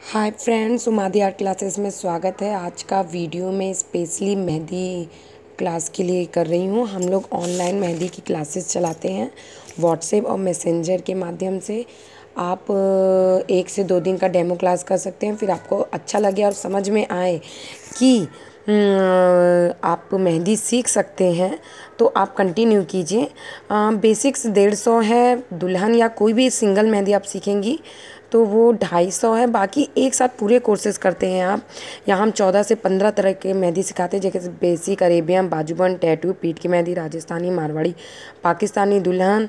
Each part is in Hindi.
Hi friends Umadi art classes में स्वागत है। आज का वीडियो में स्पेशली मेहंदी क्लास के लिए कर रही हूँ। हम लोग ऑनलाइन मेहंदी की क्लासेस चलाते हैं व्हाट्सएप और मैसेंजर के माध्यम से। आप एक से दो दिन का डेमो क्लास कर सकते हैं। फिर आपको अच्छा लगे और समझ में आए कि आप मेहंदी सीख सकते हैं तो आप कंटिन्यू कीजिए। बेसिक्स डेढ़ सौ है। दुल्हन या कोई भी सिंगल मेहंदी आप सीखेंगी। तो वो ढाई सौ है। बाकी एक साथ पूरे कोर्सेज करते हैं आप। यहाँ हम चौदह से पंद्रह तरह के मेहंदी सिखाते हैं, जैसे बेसिक, अरेबियन, बाजूबन, टैटू, पीठ की मेहंदी, राजस्थानी, मारवाड़ी, पाकिस्तानी दुल्हन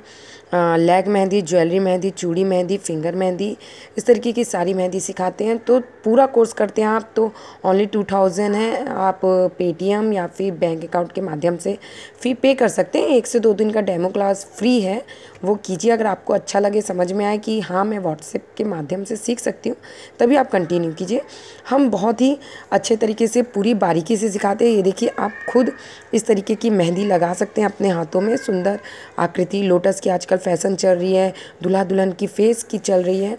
लेग मेहंदी, ज्वेलरी मेहंदी, चूड़ी मेहंदी, फिंगर मेहंदी, इस तरीके की सारी मेहंदी सिखाते हैं। तो पूरा कोर्स करते हैं आप तो ओनली टू थाउज़ेंड है। आप पेटीएम या फिर बैंक अकाउंट के माध्यम से फ़ी पे कर सकते हैं। एक से दो दिन का डेमो क्लास फ्री है। वो कीजिए, अगर आपको अच्छा लगे, समझ में आए कि हाँ मैं व्हाट्सएप के माध्यम से सीख सकती हूँ, तभी आप कंटिन्यू कीजिए। हम बहुत ही अच्छे तरीके से, पूरी बारीकी से सिखाते हैं। ये देखिए, आप खुद इस तरीके की मेहंदी लगा सकते हैं अपने हाथों में। सुंदर आकृति लोटस की आजकल फ़ैशन चल रही है दूल्हा दुल्हन की फेस की चल रही है।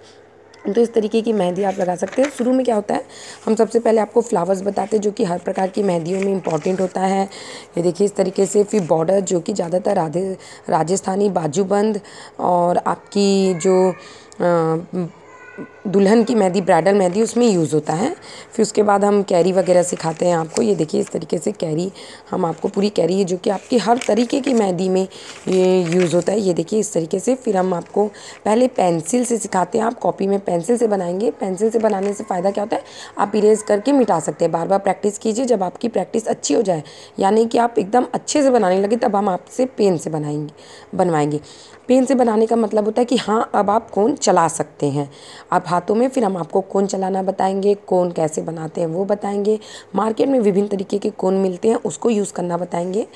तो इस तरीके की मेहंदी आप लगा सकते हैं। शुरू में क्या होता है, हम सबसे पहले आपको फ्लावर्स बताते हैं, जो कि हर प्रकार की मेहंदियों में इंपॉर्टेंट होता है। ये देखिए, इस तरीके से फिर बॉर्डर जो कि ज़्यादातर राधे, राजस्थानी बाजूबंद और आपकी जो दुल्हन की मेहंदी, ब्राइडल मेहंदी उसमें यूज़ होता है। फिर उसके बाद हम कैरी वगैरह सिखाते हैं आपको। ये देखिए, इस तरीके से कैरी, हम आपको पूरी कैरी है जो कि आपकी हर तरीके की मेहंदी में ये यूज़ होता है। ये देखिए, इस तरीके से फिर हम आपको पहले पेंसिल से सिखाते हैं आप। कॉपी में पेंसिल से बनाएँगे। पेंसिल से बनाने से फ़ायदा क्या होता है? आप इरेज करके मिटा सकते हैं। बार बार प्रैक्टिस कीजिए। जब आपकी प्रैक्टिस अच्छी हो जाए, यानी कि आप एकदम अच्छे से बनाने लगे, तब हम आपसे पेन से बनाएँगे, बनवाएँगे। पेन से बनाने का मतलब होता है कि हाँ अब आप कौन चला सकते हैं। आप हाथों में, फिर हम आपको कौन चलाना बताएँगे, कौन कैसे बनाते हैं वो बताएँगे। मार्केट में विभिन्न तरीके के कौन मिलते हैं, उसको यूज़ करना बताएँगे।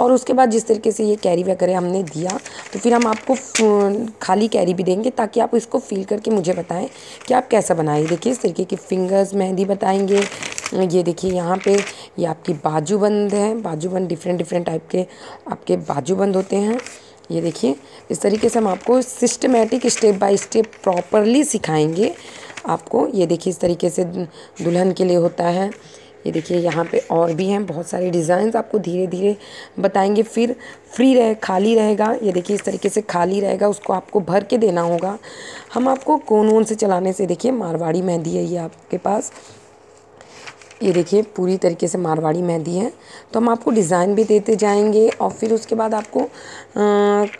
और उसके बाद जिस तरीके से ये कैरी वगैरह हमने दिया तो फिर हम आपको खाली कैरी भी देंगे, ताकि आप इसको फील करके मुझे बताएँ कि आप कैसा बनाए। देखिए, इस तरीके की फिंगर्स मेहंदी बताएँगे। ये देखिए, यहाँ पे ये आपकी बाजूबंद है। बाजूबंद डिफरेंट डिफरेंट टाइप के आपके बाजूबंद होते हैं। ये देखिए, इस तरीके से हम आपको systematic step by step properly सिखाएँगे। आपको ये देखिए, इस तरीके से दुल्हन के लिए होता है। ये देखिए, यहाँ पे और भी हैं, बहुत सारे डिज़ाइंस आपको धीरे धीरे बताएँगे। फिर फ्री रहे, खाली रहेगा। ये देखिए, इस तरीके से खाली रहेगा, उसको आपको भर के देना होगा। हम आपको कोन वोन से चलाने से, देखिए, मारवाड़ी मेहंदी है ये आपके पास। ये देखिए, पूरी तरीके से मारवाड़ी मेहंदी है। तो हम आपको डिज़ाइन भी देते जाएँगे और फिर उसके बाद आपको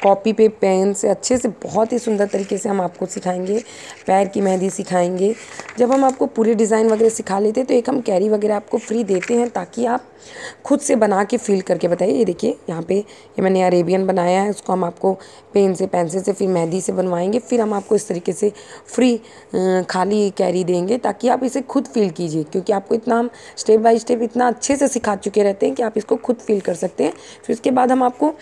कॉपी पे पेन से अच्छे से बहुत ही सुंदर तरीके से हम आपको सिखाएँगे, पैर की मेहंदी सिखाएँगे। जब हम आपको पूरे डिज़ाइन वगैरह सिखा लेते हैं तो एक हम कैरी वगैरह आपको फ्री देते हैं ताकि आप खुद से बना के फील करके बताइए। ये देखिए, यहाँ पे ये मैंने अरेबियन बनाया है, उसको हम आपको पेन से पेंसिल से फिर मेहंदी से बनवाएँगे। फिर हम आपको इस तरीके से फ्री खाली कैरी देंगे ताकि आप इसे खुद फील कीजिए, क्योंकि आपको इतना स्टेप बाय स्टेप इतना अच्छे से सिखा चुके रहते हैं कि आप इसको खुद फील कर सकते हैं। फिर उसके बाद हम आपको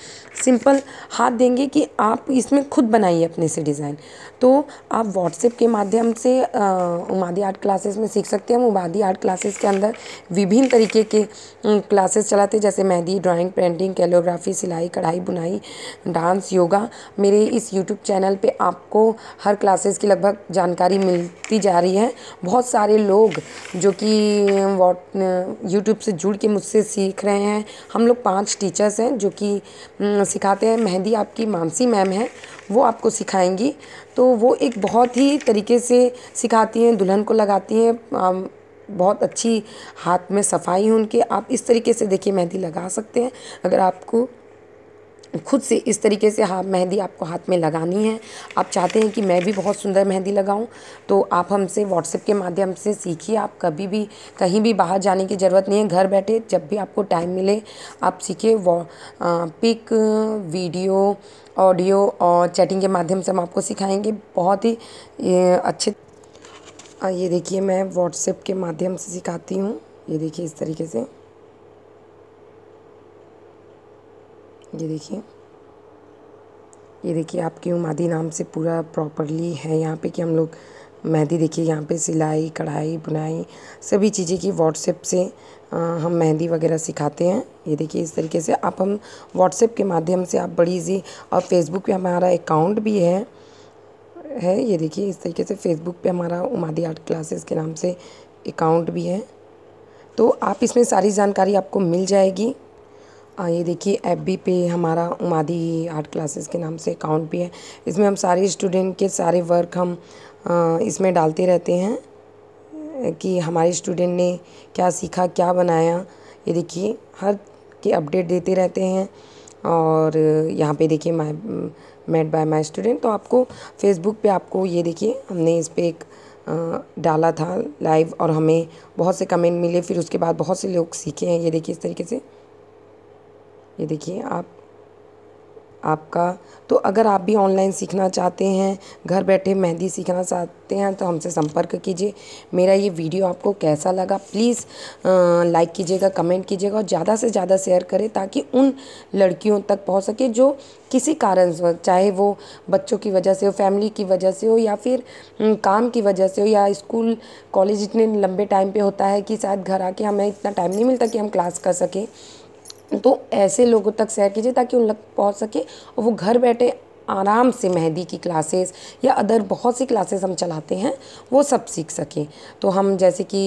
सिंपल हाथ देंगे कि आप इसमें खुद बनाइए अपने से डिज़ाइन तो आप व्हाट्सएप के माध्यम से उमादी आर्ट क्लासेस में सीख सकते हैं। हम उमादी आर्ट क्लासेस के अंदर विभिन्न तरीके के क्लासेस चलाते हैं। जैसे मेहंदी ड्राइंग पेंटिंग कैलोग्राफी सिलाई, कढ़ाई, बुनाई डांस योगा मेरे इस यूट्यूब चैनल पे आपको हर क्लासेस की लगभग जानकारी मिलती जा रही है। बहुत सारे लोग जो कि यूट्यूब से जुड़ के मुझसे सीख रहे हैं। हम लोग पाँच टीचर्स हैं जो कि सिखाते हैं। मेहंदी आपकी मानसी मैम है, वो आपको सिखाएँगी। तो वो एक बहुत ही तरीके से सिखाती हैं, दुल्हन को लगाती हैं। बहुत अच्छी हाथ में सफ़ाई है उनके। आप इस तरीके से देखिए, मेहंदी लगा सकते हैं। अगर आपको खुद से इस तरीके से हाँ मेहंदी आपको हाथ में लगानी है। आप चाहते हैं कि मैं भी बहुत सुंदर मेहंदी लगाऊँ तो आप हमसे व्हाट्सएप के माध्यम से सीखिए। आप कभी भी, कहीं भी बाहर जाने की ज़रूरत नहीं है, घर बैठे जब भी आपको टाइम मिले, आप सीखिए पिक वीडियो ऑडियो और चैटिंग के माध्यम से हम आपको सिखाएँगे। बहुत ही अच्छे ये देखिए मैं व्हाट्सएप के माध्यम से सिखाती हूँ। ये देखिए इस तरीके से। ये देखिए। ये देखिए आपकी उमादी नाम से पूरा प्रॉपरली है? यहाँ पे कि हम लोग मेहंदी देखिए यहाँ पे सिलाई कढ़ाई बुनाई सभी चीज़ें की व्हाट्सएप से आ, हम मेहंदी वगैरह सिखाते हैं। ये देखिए इस तरीके से आप हम व्हाट्सएप के माध्यम से आप बड़ी सी और फेसबुक पे हमारा अकाउंट भी है। है ये देखिए इस तरीके से फेसबुक पे हमारा उमादी आर्ट क्लासेस के नाम से अकाउंट भी है। तो आप इसमें सारी जानकारी आपको मिल जाएगी। ये देखिए एफ़ बी पे हमारा उमादी आर्ट क्लासेस के नाम से अकाउंट भी है। इसमें हम सारे स्टूडेंट के सारे वर्क हम इसमें डालते रहते हैं कि हमारे स्टूडेंट ने क्या सीखा, क्या बनाया। ये देखिए, हर के अपडेट देते रहते हैं। और यहाँ पे देखिए my made by my student तो आपको फेसबुक पे आपको ये देखिए, हमने इस पर एक डाला था लाइव और हमें बहुत से कमेंट मिले। फिर उसके बाद बहुत से लोग सीखे हैं। ये देखिए, इस तरीके से ये देखिए, आप, आपका तो अगर आप भी ऑनलाइन सीखना चाहते हैं, घर बैठे मेहंदी सीखना चाहते हैं तो हमसे संपर्क कीजिए। मेरा ये वीडियो आपको कैसा लगा प्लीज़ लाइक कीजिएगा कमेंट कीजिएगा और ज़्यादा से ज़्यादा शेयर करें ताकि उन लड़कियों तक पहुँच सके जो किसी कारण चाहे वो बच्चों की वजह से हो फैमिली की वजह से हो या फिर काम की वजह से हो या स्कूल कॉलेज इतने लंबे टाइम पे होता है कि शायद घर आके हमें इतना टाइम नहीं मिलता कि हम क्लास कर सकें। तो ऐसे लोगों तक शेयर कीजिए ताकि उन तक पहुँच सके और वो घर बैठे आराम से मेहंदी की क्लासेस या अदर बहुत सी क्लासेस हम चलाते हैं, वो सब सीख सकें। तो हम जैसे कि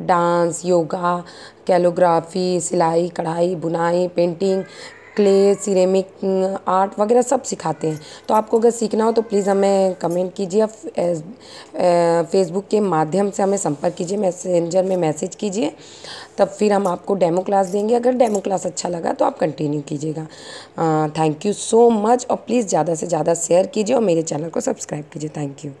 डांस, योगा, कैलोग्राफी, सिलाई, कढ़ाई, बुनाई, पेंटिंग क्ले सिरेमिक आर्ट वगैरह सब सिखाते हैं। तो आपको अगर सीखना हो तो प्लीज़ हमें कमेंट कीजिए फेसबुक के माध्यम से हमें संपर्क कीजिए मैसेंजर में मैसेज कीजिए, तब फिर हम आपको डेमो क्लास देंगे। अगर डेमो क्लास अच्छा लगा तो आप कंटिन्यू कीजिएगा। थैंक यू सो मच और प्लीज़ ज़्यादा से ज़्यादा शेयर कीजिए और मेरे चैनल को सब्सक्राइब कीजिए। Thank you